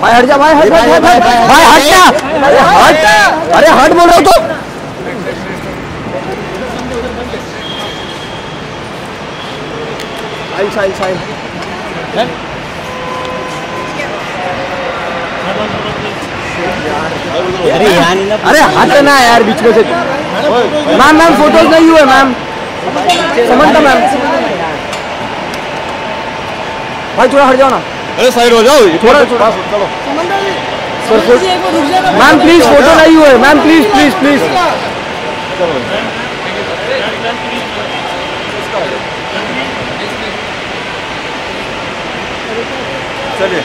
भाई हट जा भाई हट हट हट भाई हट जा। अरे हट अरे हट बोल रहा हूँ तो साइन साइन साइन। अरे ना अरे हट ना यार बीच में से। मैम मैम फ़ोटोज़ नहीं हुए मैम। समझता मैम। भाई थोड़ा हट जाओ ना अरे साइड हो जाओ। थोड़ा थोड़ा चलो। मैम प्लीज़ फ़ोटो नहीं हुए मैम प्लीज़ प्लीज़ प्लीज़ चलिए।